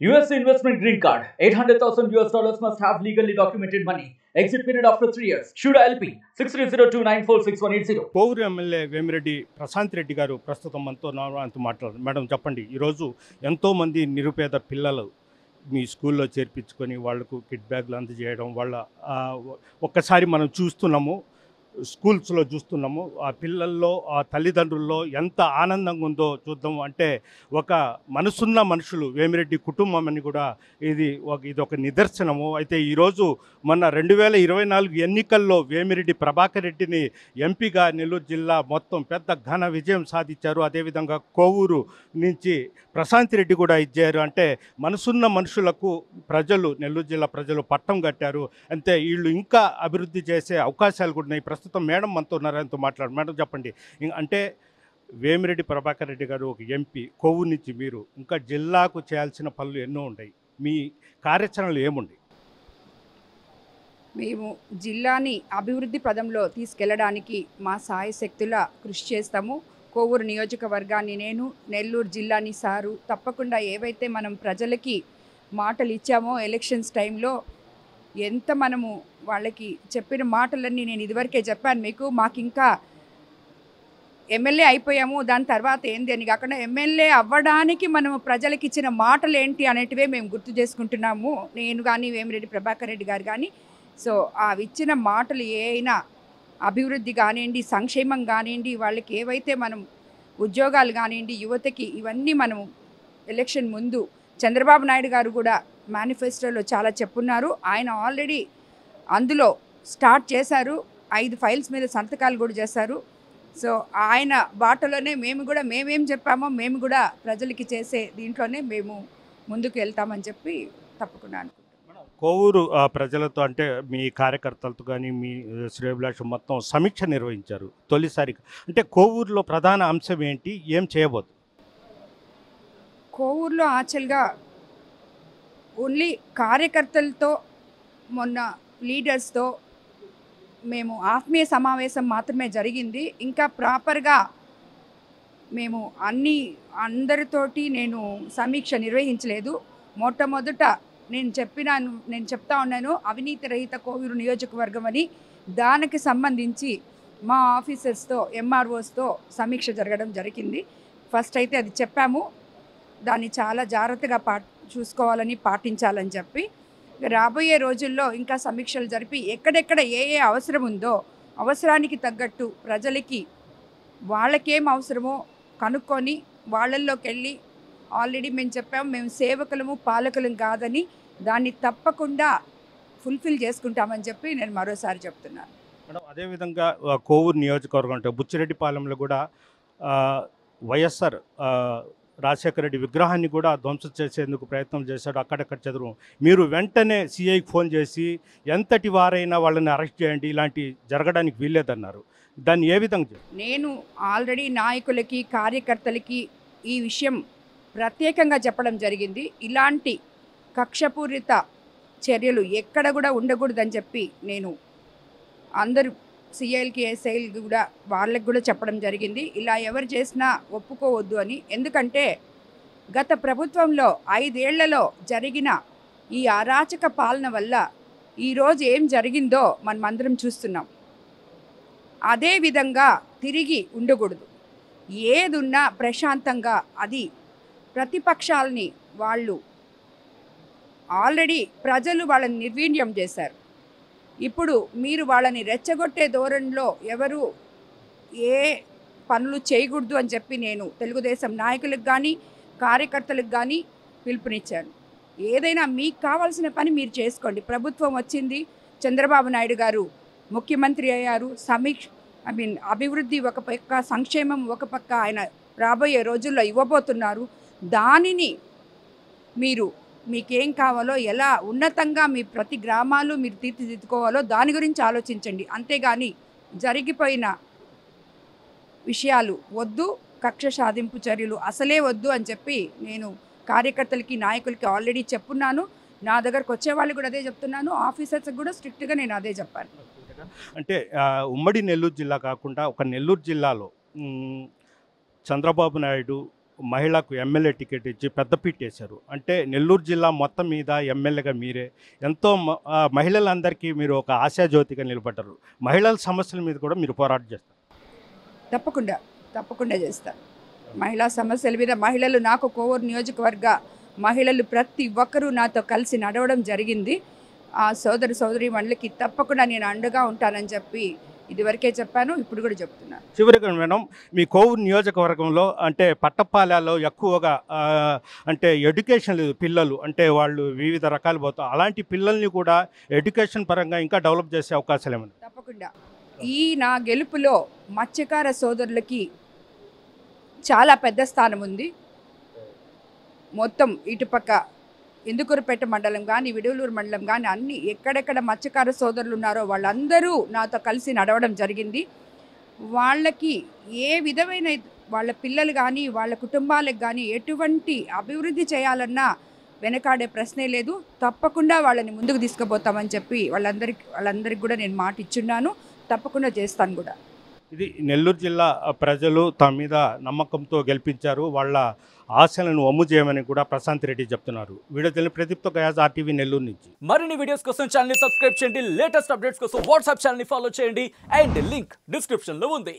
US investment green card. 800,000 US dollars must have legally documented money. Exit period after 3 years. Shuda LP 6302946180. Kovur MLA Vemireddy Prashant Reddy గారు ప్రస్తుతం మనతో నాతో మాట్లాడారు madam చెప్పండి ఈరోజు ఎంతోమంది నిరుపేద పిల్లలు మీ స్కూల్లో చేర్పించుకొని వాళ్ళకు కిట్ బ్యాగ్లు అందజేయడం వాళ్ళ ఒక్కసారి మనం చూస్తున్నాము స్కూల్స్లో చూస్తున్నాము. ఆ పిల్లల్లో ఆ తల్లిదండ్రుల్లో ఎంత ఆనందంగా ఉందో చూద్దాం అంటే ఒక మనసున్న మనుషులు వేమిరెడ్డి కుటుంబం అని కూడా ఇది ఒక ఇది ఒక నిదర్శనము. అయితే ఈరోజు మొన్న రెండు వేల ఇరవై నాలుగు ఎన్నికల్లో వేమిరెడ్డి ప్రభాకర్ రెడ్డిని ఎంపీగా నెల్లూరు జిల్లా మొత్తం పెద్ద ఘన విజయం సాధించారు. అదేవిధంగా కోవూరు నుంచి ప్రశాంత్ రెడ్డి కూడా ఇచ్చారు. అంటే మనసున్న మనుషులకు ప్రజలు నెల్లూరు జిల్లా ప్రజలు పట్టం కట్టారు. అంతే వీళ్ళు ఇంకా అభివృద్ధి చేసే అవకాశాలు కూడా ఉన్నాయి. ప్రస్తుతం మేడం మనతో ఉన్నారు మాట్లాడు మేడం చెప్పండి. అంటే వేమిరెడ్డి ప్రభాకర్ రెడ్డి గారు ఒక ఎంపీ కొవ్వు నుంచి మీరు ఇంకా జిల్లాకు చేయాల్సిన పనులు ఎన్నో ఉన్నాయి? మీ కార్యాచరణలు ఏముంటాయి మేము జిల్లాని అభివృద్ధి పదంలో తీసుకెళ్ళడానికి మా సాయశక్తుల కృషి చేస్తాము. కోవూరు నియోజకవర్గాన్ని నేను నెల్లూరు జిల్లాని సారు. తప్పకుండా ఏవైతే మనం ప్రజలకి మాటలు ఇచ్చామో ఎలక్షన్స్ టైంలో ఎంత మనము వాళ్ళకి చెప్పిన మాటలన్నీ నేను ఇదివరకే చెప్పాను మీకు మాకు ఇంకా ఎమ్మెల్యే అయిపోయాము దాని తర్వాత ఏంది అని కాకుండా ఎమ్మెల్యే అవ్వడానికి మనం ప్రజలకు ఇచ్చిన మాటలు ఏంటి అనేటివే మేము గుర్తు చేసుకుంటున్నాము. నేను కానీ వేమిరెడ్డి ప్రభాకర్ రెడ్డి గారు కానీ సో ఆ ఇచ్చిన మాటలు ఏ అయినా అభివృద్ధి కానివ్వండి సంక్షేమం కానివ్వండి వాళ్ళకి ఏవైతే మనం ఉద్యోగాలు కానివ్వండి యువతకి ఇవన్నీ మనము ఎలక్షన్ ముందు చంద్రబాబు నాయుడు గారు కూడా మేనిఫెస్టోలో చాలా చెప్పున్నారు. ఆయన ఆల్రెడీ అందులో స్టార్ట్ చేశారు. ఐదు ఫైల్స్ మీద సంతకాలు కూడా చేశారు. సో ఆయన బాటలోనే మేము కూడా మేమేం చెప్పామో మేము కూడా ప్రజలకి చేసే దీంట్లోనే మేము ముందుకు వెళ్తామని చెప్పి తప్పకుండా అనుకుంటున్నాను కోవూరు ప్రజలతో అంటే మీ కార్యకర్తలతో కానీ మీ శ్రేయభిలాషం మొత్తం సమీక్ష నిర్వహించారు తొలిసారి. అంటే కోవూరులో ప్రధాన అంశం ఏంటి? ఏం చేయబోదు? కోవూరులో యాక్చువల్గా ఓన్లీ కార్యకర్తలతో మొన్న లీడర్స్తో మేము ఆత్మీయ సమావేశం మాత్రమే జరిగింది. ఇంకా ప్రాపర్గా మేము అన్ని అందరితోటి నేను సమీక్ష నిర్వహించలేదు. మొట్టమొదట నేను చెప్పినాను నేను చెప్తా ఉన్నాను అవినీతి రహిత కోవూరు నియోజకవర్గం అని. దానికి సంబంధించి మా ఆఫీసర్స్తో ఎంఆర్ఓస్తో సమీక్ష జరగడం జరిగింది. ఫస్ట్ అయితే అది చెప్పాము. దాన్ని చాలా జాగ్రత్తగా పా చూసుకోవాలని పాటించాలని చెప్పి రాబోయే రోజుల్లో ఇంకా సమీక్షలు జరిపి ఎక్కడెక్కడ ఏ ఏ అవసరం ఉందో అవసరానికి తగ్గట్టు ప్రజలకి వాళ్ళకేం అవసరమో కనుక్కొని వాళ్ళల్లోకి వెళ్ళి ఆల్రెడీ మేము చెప్పాము మేము సేవకులము పాలకులం కాదని దాన్ని తప్పకుండా ఫుల్ఫిల్ చేసుకుంటామని చెప్పి నేను మరోసారి చెప్తున్నాను. మేడం అదేవిధంగా కోవూరు నియోజకవర్గం అంటే బుచ్చిరెడ్డిపాలెంలో కూడా వైఎస్ఆర్ రాజశేఖర రెడ్డి విగ్రహాన్ని కూడా ధ్వంసం చేసేందుకు ప్రయత్నం చేశాడు. అక్కడక్కడ చదువు మీరు వెంటనే సిఐకి ఫోన్ చేసి ఎంతటి వారైనా వాళ్ళని అరెస్ట్ చేయండి ఇలాంటి జరగడానికి వీల్లేదన్నారు. దాన్ని ఏ విధంగా నేను ఆల్రెడీ నాయకులకి కార్యకర్తలకి ఈ విషయం ప్రత్యేకంగా చెప్పడం జరిగింది. ఇలాంటి కక్షపూరిత చర్యలు ఎక్కడ కూడా ఉండకూడదని చెప్పి నేను అందరూ సిఐలకి ఎస్ఐలకి కూడా వాళ్ళకి కూడా చెప్పడం జరిగింది. ఇలా ఎవరు చేసినా ఒప్పుకోవద్దు అని. ఎందుకంటే గత ప్రభుత్వంలో ఐదేళ్ళలో జరిగిన ఈ అరాచక పాలన వల్ల ఈరోజు ఏం జరిగిందో మనం అందరం చూస్తున్నాం. అదే విధంగా తిరిగి ఉండకూడదు. ఏదున్నా ప్రశాంతంగా అది ప్రతిపక్షాలని వాళ్ళు ఆల్రెడీ ప్రజలు వాళ్ళని నిర్వీర్యం చేశారు. ఇప్పుడు మీరు వాళ్ళని రెచ్చగొట్టే ధోరణిలో ఎవరు ఏ పనులు చేయకూడదు అని చెప్పి నేను తెలుగుదేశం నాయకులకు కానీ కార్యకర్తలకు కానీ పిలుపునిచ్చాను. ఏదైనా మీకు కావాల్సిన పని మీరు చేసుకోండి. ప్రభుత్వం వచ్చింది చంద్రబాబు నాయుడు గారు ముఖ్యమంత్రి అయ్యారు. సమీక్ష ఐ మీన్ అభివృద్ధి ఒక పక్క సంక్షేమం ఒక పక్క ఆయన రాబోయే రోజుల్లో ఇవ్వబోతున్నారు. దానిని మీరు మీకేం కావాలో ఎలా ఉన్నతంగా మీ ప్రతి గ్రామాలు మీరు తీర్చిదిద్దుకోవాలో దాని గురించి ఆలోచించండి. అంతేగాని జరిగిపోయిన విషయాలు వద్దు కక్ష సాధింపు చర్యలు అసలే వద్దు అని చెప్పి నేను కార్యకర్తలకి నాయకులకి ఆల్రెడీ చెప్పున్నాను. నా దగ్గరకు వచ్చే వాళ్ళు కూడా అదే చెప్తున్నాను. ఆఫీసర్స్ కూడా స్ట్రిక్ట్గా నేను అదే చెప్పాను. అంటే ఉమ్మడి నెల్లూరు జిల్లా కాకుండా ఒక నెల్లూరు జిల్లాలో చంద్రబాబు నాయుడు మహిళకు ఎమ్మెల్యే టికెట్ ఇచ్చి పెద్దపీట వేశారు. అంటే నెల్లూరు జిల్లా మొత్తం మీద ఎమ్మెల్యేగా మీరే. ఎంతో మ- మహిళలందరికీ మీరు ఒక ఆశాజ్యోతిగా నిలబడ్డారు. మహిళల సమస్యల మీద కూడా మీరు పోరాటం చేస్తారు. తప్పకుండా తప్పకుండా చేస్తాను. మహిళా సమస్యల మీద మహిళలు నాకు కోవూరు నియోజకవర్గ మహిళలు ప్రతి ఒక్కరూ నాతో కలిసి నడవడం జరిగింది. ఆ సోదరు సోదరి మండలికి తప్పకుండా నేను అండగా ఉంటానని చెప్పి ఇదివరకే చెప్పాను ఇప్పుడు కూడా చెప్తున్నాను చివరిగా మేడం మీ కోవూరు నియోజకవర్గంలో అంటే పట్టపాలలో ఎక్కువగా అంటే ఎడ్యుకేషన్ లేదు పిల్లలు అంటే వాళ్ళు వివిధ రకాలు పోతారు అలాంటి పిల్లల్ని కూడా ఎడ్యుకేషన్ పరంగా ఇంకా డెవలప్ చేసే అవకాశాలు ఏమైనా తప్పకుండా. ఈ నా గెలుపులో మత్స్యకార సోదరులకి చాలా పెద్ద స్థానం ఉంది. మొత్తం ఇటుపక్క ఇందుకూరుపేట మండలం కానీ విడువలూరు మండలం కానీ అన్ని ఎక్కడెక్కడ మత్స్యకార సోదరులు ఉన్నారో వాళ్ళందరూ నాతో కలిసి నడవడం జరిగింది. వాళ్ళకి ఏ విధమైన వాళ్ళ పిల్లలు కానీ వాళ్ళ కుటుంబాలకు కానీ ఎటువంటి అభివృద్ధి చేయాలన్నా వెనకాడే ప్రశ్నే లేదు. తప్పకుండా వాళ్ళని ముందుకు తీసుకుపోతామని చెప్పి వాళ్ళందరికి వాళ్ళందరికీ కూడా నేను మాట ఇచ్చున్నాను తప్పకుండా చేస్తాను కూడా. ఇది నెల్లూరు జిల్లా ప్రజలు తమ మీద నమ్మకంతో గెలిపించారు. వాళ్ళ ఆశలను అమ్ము చేయమని కూడా ప్రశాంత్ రెడ్డి చెప్తున్నారు. వీడియో తెలియని ప్రదీప్తో గయాజ్ ఆర్టీవీ నెల్లూరు నుంచి. మరిన్ని వీడియోస్ కోసం ఛానల్ సబ్స్క్రైబ్ చేయండి. లేటెస్ట్ అప్డేట్స్ కోసం వాట్సాప్ ఛానల్ ఫాలో చేయండి. అండ్ లింక్ డిస్క్రిప్షన్లో ఉంది.